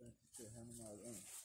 Thank you for having my own.